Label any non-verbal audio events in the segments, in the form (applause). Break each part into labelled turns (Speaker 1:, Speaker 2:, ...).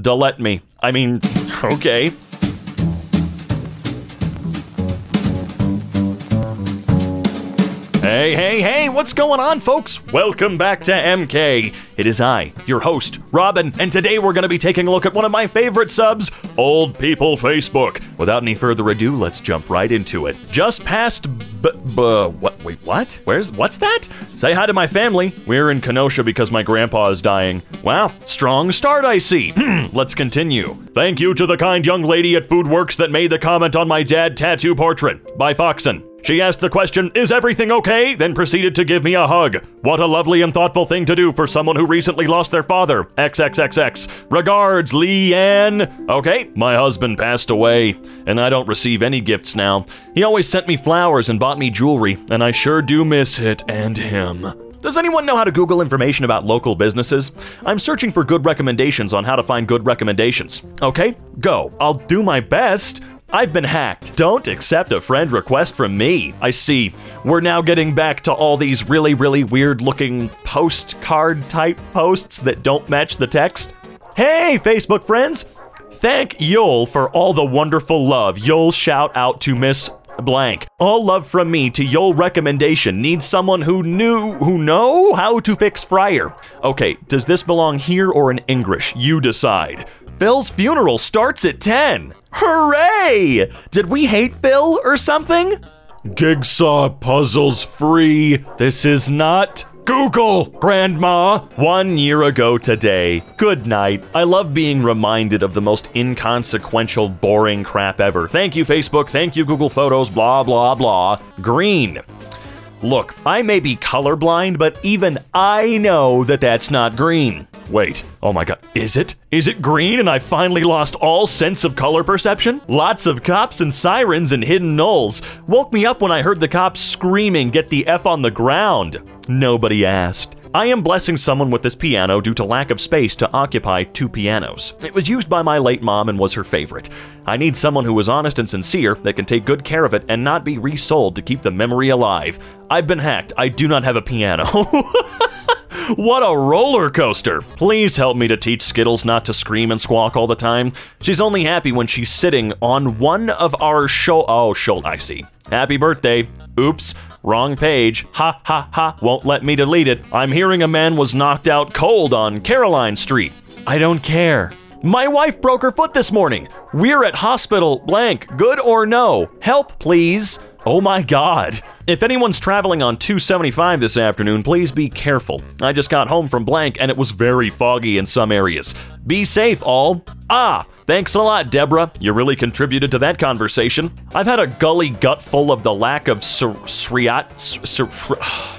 Speaker 1: Delete me. I mean, (laughs) okay. Hey, hey, hey, what's going on, folks? Welcome back to EmKay. It is I, your host, Robin, and today we're going to be taking a look at one of my favorite subs, Old People Facebook. Without any further ado, let's jump right into it. Just past b- b- what wait, what? Where's what's that? Say hi to my family. We're in Kenosha because my grandpa is dying. Wow, strong start I see. (clears throat) let's continue. Thank you to the kind young lady at Foodworks that made the comment on my dad tattoo portrait by Foxon. She asked the question, Is everything okay? Then proceeded to give me a hug. What a lovely and thoughtful thing to do for someone who recently lost their father. XXXX. Regards, Leanne. Okay, my husband passed away, and I don't receive any gifts now. He always sent me flowers and bought me jewelry, and I sure do miss it and him. Does anyone know how to Google information about local businesses? I'm searching for good recommendations on how to find good recommendations. Okay, go. I'll do my best. I've been hacked. Don't accept a friend request from me. I see. We're now getting back to all these really, really weird looking postcard type posts that don't match the text. Hey, Facebook friends! Thank Yul for all the wonderful love. Yul shout out to Miss blank. All love from me to Yul recommendation. Needs someone who knew who know how to fix fryer. Okay, does this belong here or in English? You decide. Phil's funeral starts at 10. Hooray! Did we hate Phil or something? Jigsaw puzzles free. This is not Google, Grandma! One year ago today. Good night. I love being reminded of the most inconsequential, boring crap ever. Thank you, Facebook. Thank you, Google Photos. Blah, blah, blah. Green. Look, I may be colorblind, but even I know that that's not green. Wait, oh my god, is it? Is it green and I finally lost all sense of color perception? Lots of cops and sirens and hidden knolls. Woke me up when I heard the cops screaming, get the F on the ground. Nobody asked. I am blessing someone with this piano due to lack of space to occupy two pianos. It was used by my late mom and was her favorite. I need someone who is honest and sincere that can take good care of it and not be resold to keep the memory alive. I've been hacked. I do not have a piano. (laughs) What a roller coaster! Please help me to teach Skittles not to scream and squawk all the time. She's only happy when she's sitting on one of our show. Oh, show. I see. Happy birthday. Oops, wrong page. Ha ha ha, won't let me delete it. I'm hearing a man was knocked out cold on Caroline Street. I don't care. My wife broke her foot this morning. We're at hospital blank. Good or no? Help, please. Oh my god. If anyone's traveling on 275 this afternoon, please be careful. I just got home from blank and it was very foggy in some areas. Be safe, all. Ah, thanks a lot, Deborah. You really contributed to that conversation. I've had a gully gut full of the lack of sriat. (sighs)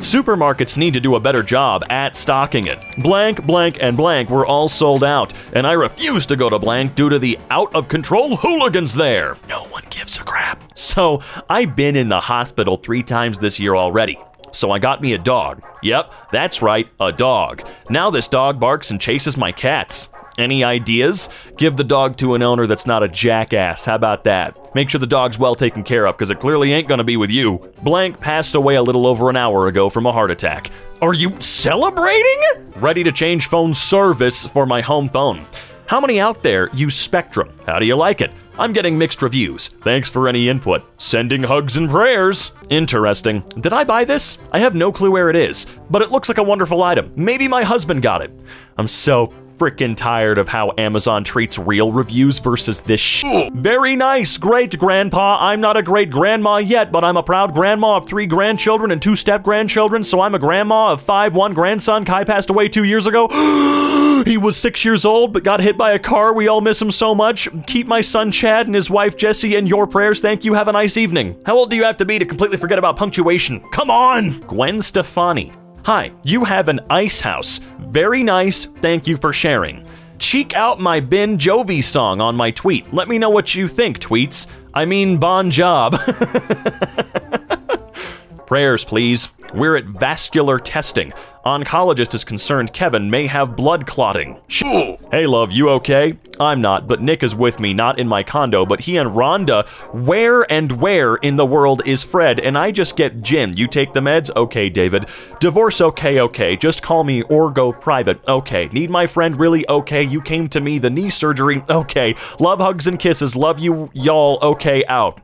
Speaker 1: Supermarkets need to do a better job at stocking it. Blank, blank, and blank were all sold out, and I refuse to go to blank due to the out of control hooligans there. No one gives a crap. So, I've been in the hospital three times this year already. So I got me a dog. Yep, that's right, a dog. Now this dog barks and chases my cats. Any ideas? Give the dog to an owner that's not a jackass. How about that? Make sure the dog's well taken care of, because it clearly ain't gonna be with you. Blank passed away a little over an hour ago from a heart attack. Are you celebrating? Ready to change phone service for my home phone. How many out there use Spectrum? How do you like it? I'm getting mixed reviews. Thanks for any input. Sending hugs and prayers. Interesting. Did I buy this? I have no clue where it is, but it looks like a wonderful item. Maybe my husband got it. I'm so freaking tired of how Amazon treats real reviews versus this sh- Very nice, great grandpa. I'm not a great grandma yet, but I'm a proud grandma of three grandchildren and two step grandchildren, so I'm a grandma of five. One grandson, Kai passed away two years ago. (gasps) (gasps) (gasps) (gasps) he was six years old, but got hit by a car. We all miss him so much. Keep my son Chad and his wife Jessie in your prayers. Thank you. Have a nice evening. How old do you have to be to completely forget about punctuation? Come on! Gwen Stefani. Hi, you have an ice house. Very nice. Thank you for sharing. Cheek out my Ben Jovi song on my tweet. Let me know what you think, tweets. I mean, bon job. (laughs) Prayers, please. We're at vascular testing. Oncologist is concerned Kevin may have blood clotting. Shoo. Hey, love, you okay? I'm not, but Nick is with me, not in my condo, but he and Rhonda. Where and where in the world is Fred? And I just get Jin. You take the meds? Okay, David. Divorce? Okay, okay. Just call me or go private. Okay. Need my friend really? Okay. You came to me. The knee surgery? Okay. Love hugs and kisses. Love you, y'all. Okay, out.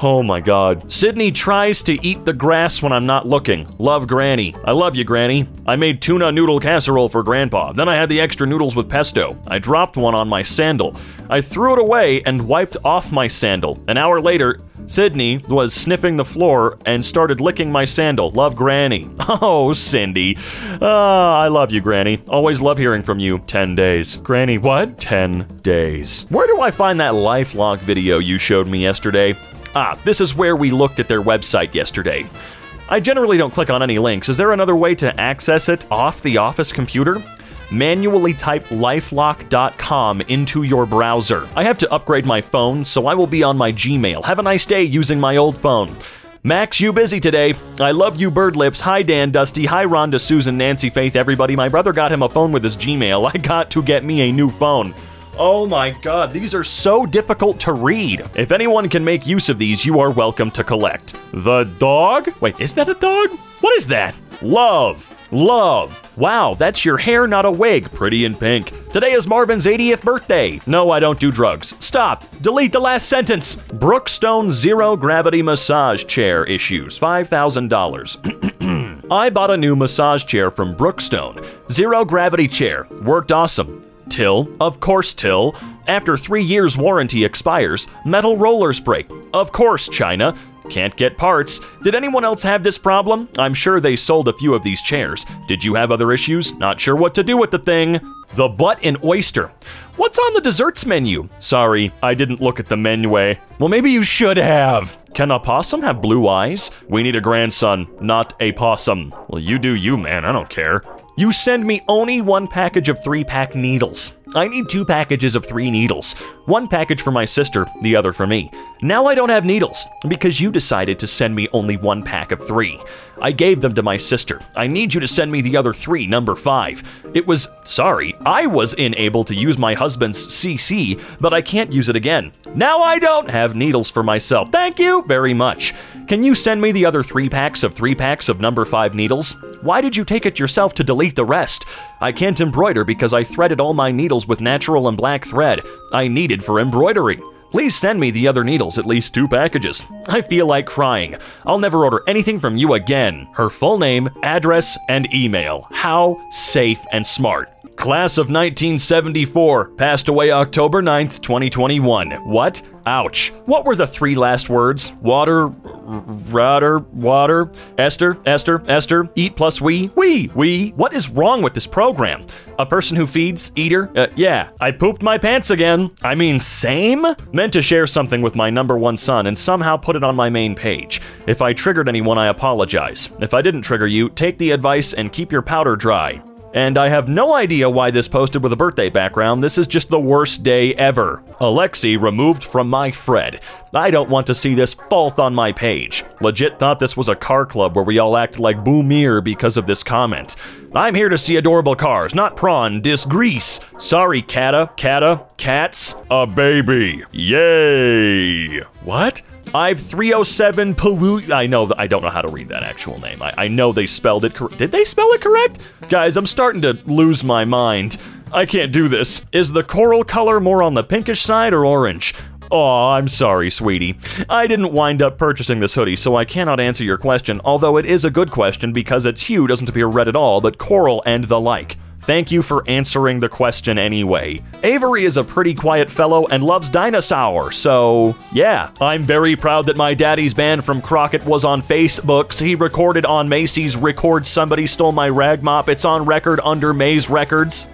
Speaker 1: Oh my god. Sydney tries to eat the grass when I'm not looking. Love Granny. I love you, Granny. I made tuna noodle casserole for Grandpa. Then I had the extra noodles with pesto. I dropped one on my sandal. I threw it away and wiped off my sandal. An hour later, Sydney was sniffing the floor and started licking my sandal. Love Granny. (laughs) Oh, Cindy. Ah, I love you, Granny. Always love hearing from you. 10 days. Granny, what? 10 days. Where do I find that lifelock video you showed me yesterday? Ah, this is where we looked at their website yesterday. I generally don't click on any links. Is there another way to access it off the office computer? Manually type lifelock.com into your browser. I have to upgrade my phone, so I will be on my Gmail. Have a nice day using my old phone. Max, you busy today? I love you, Bird Lips. Hi, Dan, Dusty. Hi, Rhonda, Susan, Nancy, Faith, everybody. My brother got him a phone with his Gmail. (laughs) I got to get me a new phone. Oh my god, these are so difficult to read. If anyone can make use of these, you are welcome to collect. The dog? Wait, is that a dog? What is that? Love. Love. Wow, that's your hair, not a wig. Pretty in pink. Today is Marvin's 80th birthday. No, I don't do drugs. Stop. Delete the last sentence. Brookstone Zero Gravity Massage Chair issues $5,000. (clears throat) I bought a new massage chair from Brookstone. Zero gravity chair. Worked awesome. Till, of course, Till. After three years warranty expires, metal rollers break. Of course, China. Can't get parts. Did anyone else have this problem? I'm sure they sold a few of these chairs. Did you have other issues? Not sure what to do with the thing. The butt and oyster. What's on the desserts menu? Sorry, I didn't look at the menu. Well, maybe you should have. Can a possum have blue eyes? We need a grandson, not a possum. Well, you do you, man. I don't care. You send me only one package of three pack needles. I need two packages of three needles. One package for my sister, the other for me. Now I don't have needles because you decided to send me only one pack of three. I gave them to my sister. I need you to send me the other three, number five. It was, sorry, I was unable to use my husband's CC, but I can't use it again. Now I don't have needles for myself. Thank you very much. Can you send me the other three packs of three packs of number five needles? Why did you take it yourself to delete the rest? I can't embroider because I threaded all my needles with natural and black thread I needed for embroidery. Please send me the other needles, at least two packages. I feel like crying. I'll never order anything from you again. Her full name, address, and email. How safe and smart. Class of 1974, passed away October 9th, 2021. What? Ouch. What were the three last words? Water, router, water, Esther, Esther, Esther, eat plus we, we, we. What is wrong with this program? A person who feeds, eater? Uh, yeah, I pooped my pants again. I mean, same? Meant to share something with my number one son and somehow put it on my main page. If I triggered anyone, I apologize. If I didn't trigger you, take the advice and keep your powder dry. And I have no idea why this posted with a birthday background. This is just the worst day ever. Alexi removed from my Fred. I don't want to see this fault on my page. Legit thought this was a car club where we all act like boomer because of this comment. I'm here to see adorable cars, not prawn, disgrease. Sorry, Kata, Kata, cats, a baby. Yay! What? I've 307 pollute. I know I don't know how to read that actual name. I, I know they spelled it. Did they spell it correct? Guys, I'm starting to lose my mind. I can't do this. Is the coral color more on the pinkish side or orange? Oh, I'm sorry, sweetie. I didn't wind up purchasing this hoodie, so I cannot answer your question, although it is a good question because its hue doesn't appear red at all, but coral and the like. Thank you for answering the question anyway. Avery is a pretty quiet fellow and loves dinosaur, so yeah. I'm very proud that my daddy's band from Crockett was on Facebook. So he recorded on Macy's Record Somebody Stole My Rag Mop. It's on record under Maze Records.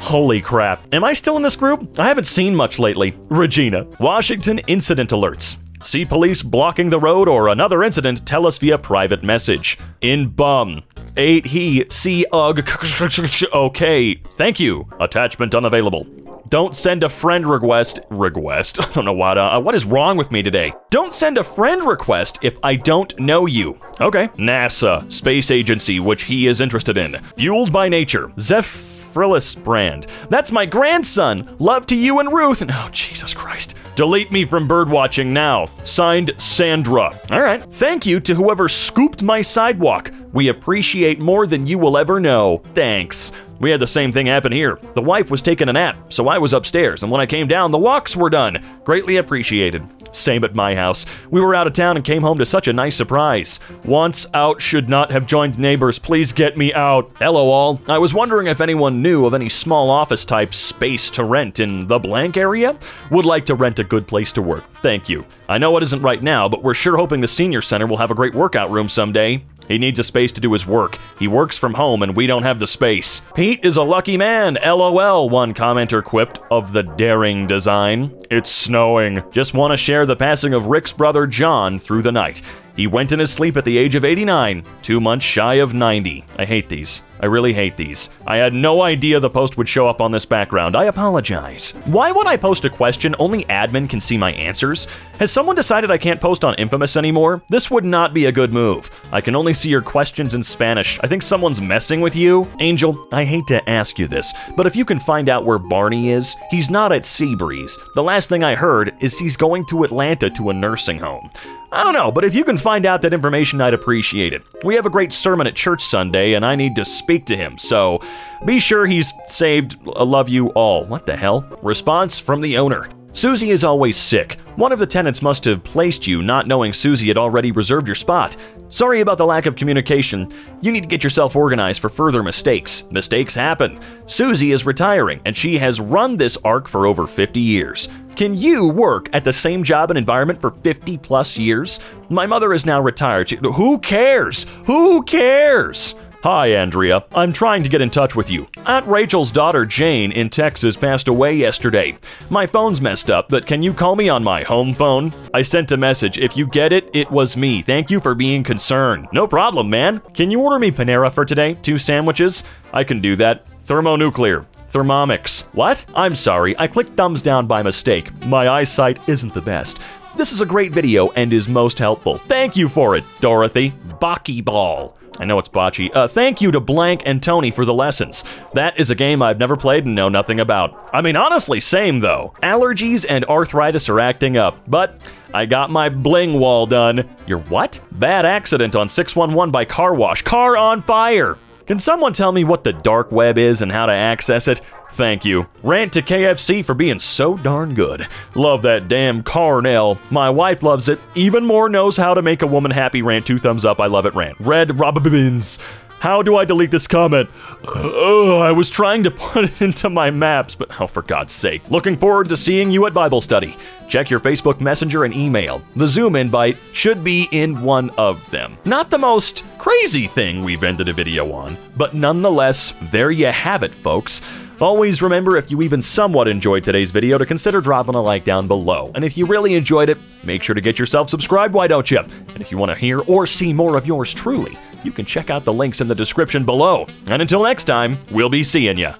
Speaker 1: Holy crap. Am I still in this group? I haven't seen much lately. Regina. Washington Incident Alerts. See police blocking the road or another incident, tell us via private message. In bum. 8 he, see ugh, (laughs) okay. Thank you. Attachment unavailable. Don't send a friend request. Request? (laughs) I don't know what. Uh, what is wrong with me today? Don't send a friend request if I don't know you. Okay. NASA, space agency, which he is interested in. Fueled by nature. Zeph. Frillis brand. That's my grandson. Love to you and Ruth. And oh, Jesus Christ. Delete me from birdwatching now. Signed, Sandra. All right. Thank you to whoever scooped my sidewalk. We appreciate more than you will ever know. Thanks. We had the same thing happen here. The wife was taking a nap, so I was upstairs, and when I came down, the walks were done. Greatly appreciated. Same at my house. We were out of town and came home to such a nice surprise. Once out should not have joined neighbors. Please get me out. Hello, all. I was wondering if anyone knew of any small office type space to rent in the blank area. Would like to rent a good place to work. Thank you. I know it isn't right now, but we're sure hoping the senior center will have a great workout room someday. He needs a space to do his work. He works from home and we don't have the space. Pete is a lucky man, lol, one commenter quipped of the daring design. It's snowing. Just want to share the passing of Rick's brother John through the night. He went in his sleep at the age of 89, two months shy of 90. I hate these. I really hate these. I had no idea the post would show up on this background. I apologize. Why would I post a question, only admin can see my answers? Has someone decided I can't post on Infamous anymore? This would not be a good move. I can only see your questions in Spanish. I think someone's messing with you. Angel, I hate to ask you this, but if you can find out where Barney is, he's not at Seabreeze. The last thing I heard is he's going to Atlanta to a nursing home. I don't know, but if you can find out that information, I'd appreciate it. We have a great sermon at church Sunday, and I need to speak to him, so be sure he's saved. I love you all. What the hell? Response from the owner. Susie is always sick. One of the tenants must have placed you, not knowing Susie had already reserved your spot. Sorry about the lack of communication. You need to get yourself organized for further mistakes. Mistakes happen. Susie is retiring, and she has run this arc for over 50 years. Can you work at the same job and environment for 50 plus years? My mother is now retired. Who cares? Who cares? Hi, Andrea. I'm trying to get in touch with you. Aunt Rachel's daughter Jane in Texas passed away yesterday. My phone's messed up, but can you call me on my home phone? I sent a message. If you get it, it was me. Thank you for being concerned. No problem, man. Can you order me Panera for today? Two sandwiches? I can do that. Thermonuclear. Thermomix. What? I'm sorry, I clicked thumbs down by mistake. My eyesight isn't the best. This is a great video and is most helpful. Thank you for it, Dorothy. Bocce Ball. I know it's botchy. Uh, thank you to Blank and Tony for the lessons. That is a game I've never played and know nothing about. I mean, honestly, same though. Allergies and arthritis are acting up, but I got my bling wall done. Your what? Bad accident on 611 by car wash. Car on fire. Can someone tell me what the dark web is and how to access it? Thank you. Rant to KFC for being so darn good. Love that damn Carnell. My wife loves it. Even more knows how to make a woman happy rant. Two thumbs up. I love it rant. Red Robbins. How do I delete this comment? Oh, I was trying to (laughs) put it into my maps, but oh, for God's sake. Looking forward to seeing you at Bible study. Check your Facebook Messenger and email. The Zoom invite should be in one of them. Not the most crazy thing we've ended a video on, but nonetheless, there you have it, folks. Always remember if you even somewhat enjoyed today's video to consider dropping a like down below. And if you really enjoyed it, make sure to get yourself subscribed, why don't you? And if you want to hear or see more of yours truly, you can check out the links in the description below. And until next time, we'll be seeing ya.